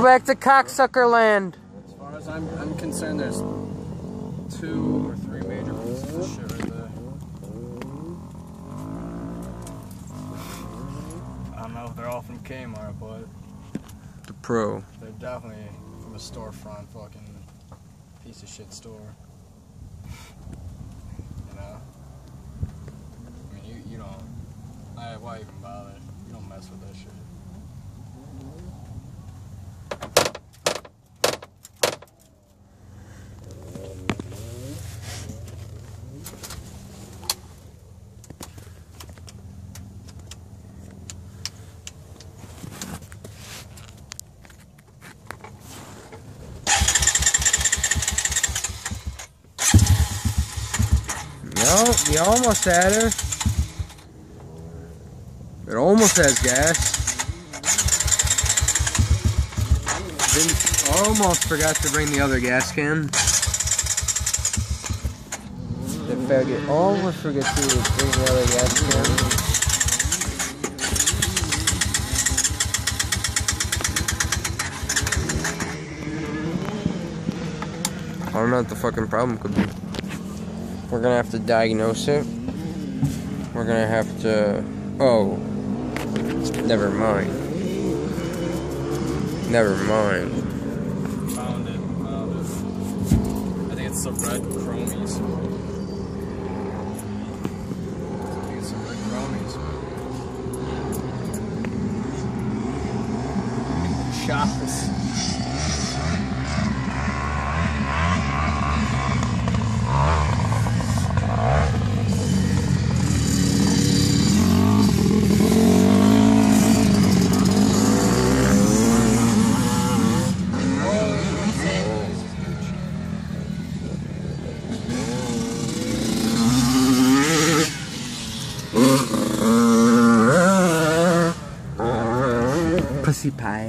Go back to cocksucker land. As far as I'm, I'm concerned, there's two or three major pieces of shit right there. I don't know if they're all from Kmart, but The pro. they're definitely from a storefront fucking piece of shit store. you know? I mean, you, you don't. I, why even bother? You don't mess with that No, we almost had her. It almost has gas. Almost forgot to bring the other gas can. The faggot almost forgot to bring the other gas can. I don't know what the fucking problem could be. We're gonna have to diagnose it. We're gonna have to. Oh. Never mind. Never mind. Found it. Found it. I think it's some red chromies. I think it's some red chromies. สิพาย